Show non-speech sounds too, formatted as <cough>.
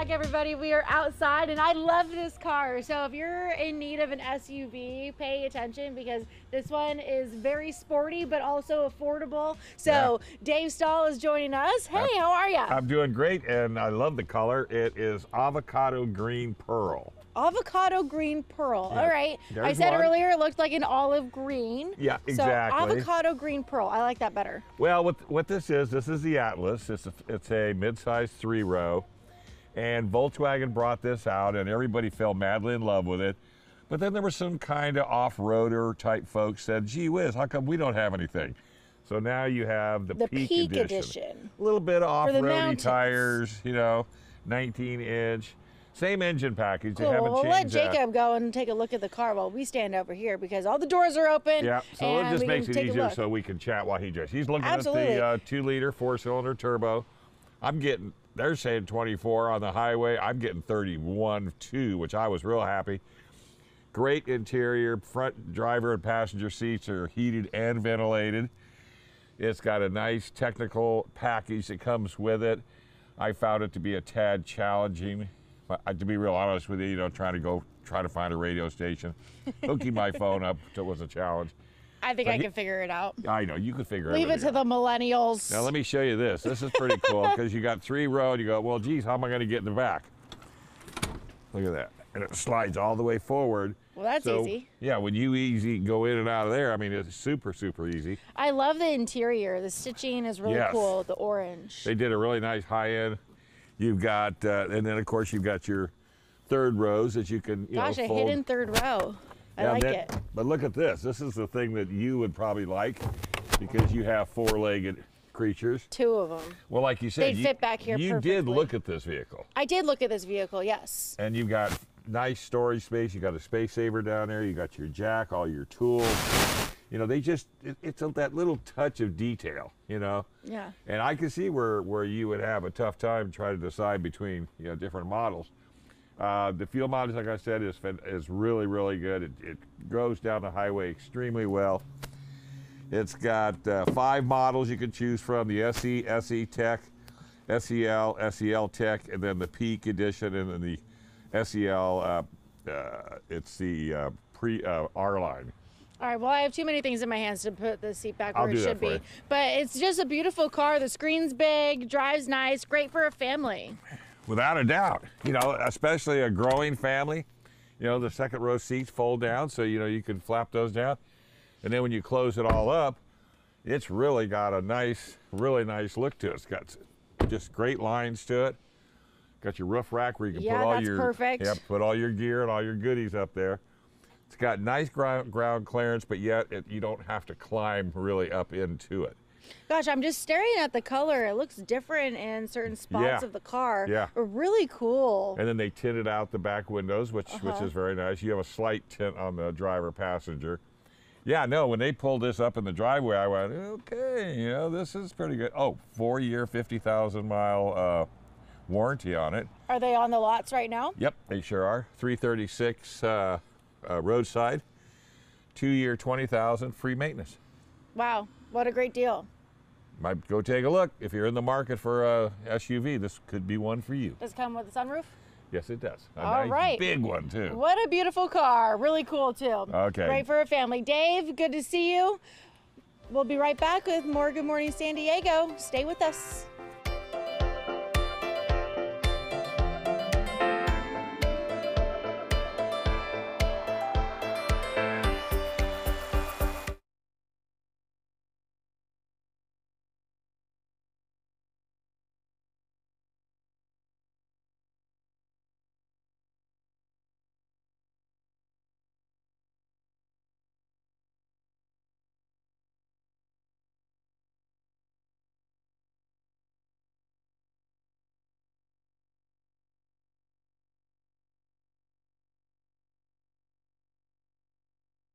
back, everybody. We are outside, and I love this car. So if you're in need of an SUV, pay attention because this one is very sporty, but also affordable. So Dave Stall is joining us. Hey, how are you? I'm doing great, and I love the color. It is avocado green pearl. Avocado green pearl. Yeah, All right. I said one. earlier it looked like an olive green. Yeah, So exactly. avocado green pearl. I like that better. Well, what what this is, this is the Atlas. It's a, it's a mid-size three-row, and Volkswagen brought this out, and everybody fell madly in love with it. But then there were some kind of off-roader type folks said, "Gee whiz, how come we don't have anything?" So now you have the, The Peak, Peak edition. edition. A little bit of off-roady tires, you know, 19-inch, same engine package. They Cool. haven't Well, we'll let changed that. Jacob go and take a look at the car while we stand over here because all the doors are open. Yeah, so and it just makes it easier so we can chat while he drives. He's looking Absolutely. at the uh, two-liter four-cylinder turbo. I'm getting, they're saying 24 on the highway. I'm getting 31 2, which I was real happy. Great interior. Front driver and passenger seats are heated and ventilated. It's got a nice technical package that comes with it. I found it to be a tad challenging. To be real honest with you, you know, trying to go try to find a radio station, hooking my <laughs> phone up was a challenge. I think But I he- can figure it out. I know you can figure it out. Leave it to out. the millennials. Now let me show you this. This is pretty cool <laughs> because you got three row you go, well, geez, how am I going to get in the back? Look at that, and it slides all the way forward. Well, that's So, easy. Yeah, when you easy go in and out of there, I mean, it's super super easy. I love the interior. The stitching is really Yes. cool. The orange. They did a really nice high end. You've got, uh, and then of course you've got your third rows that you can, you Gosh, know, a hidden third row. I Yeah, like that- it. But look at this. This is the thing that you would probably like because you have four-legged creatures. Two of them. Well, like you said, They'd you, fit back here you did look at this vehicle. I did look at this vehicle. Yes. and you've got nice storage space. You got a space saver down there. You got your jack, all your tools. You know, they just it, it's a, that little touch of detail. You know, Yeah. and I can see where where you would have a tough time trying to decide between you know different models. Uh, the fuel mileage, like I said, is is really really good. It, it goes down the highway extremely well. It's got uh, five models you can choose from: the SE, SE Tech, SEL, SEL Tech, and then the Peak Edition, and then the SEL. Uh, uh, it's the uh, pre uh, R line. All right. Well, I have too many things in my hands to put the seat back where it should be. But it's just a beautiful car. The screen's big, drives nice, great for a family. Without a doubt, you know, especially a growing family. You know, the second row seats fold down, so you know you can flap those down, and then when you close it all up, it's really got a nice, really nice look to it. It's got just great lines to it. Got your roof rack where you can Yeah, put all your perfect. Yep, put all your gear and all your goodies up there. It's got nice ground ground clearance, but yet it, you don't have to climb really up into it. Gosh, I'm just staring at the color. It looks different in certain spots Yeah. of the car. Yeah. Really cool. And then they tinted out the back windows, which which Uh-huh. is very nice. You have a slight tint on the driver passenger. Yeah, no, when they pulled this up in the driveway, I went, okay, you know, this is pretty good. Oh, four year, 50,000 mile uh, warranty on it. Are they on the lots right now? Yep, they sure are. 336 uh, uh, roadside, two year, 20,000 free maintenance. Wow. What a great deal. Might go take a look. If you're in the market for a SUV, this could be one for you. Does it come with a sunroof? Yes, it does. A All nice right. big one, too. What a beautiful car. Really cool, too. Okay. Great for a family. Dave, good to see you. We'll be right back with more Good Morning San Diego. Stay with us.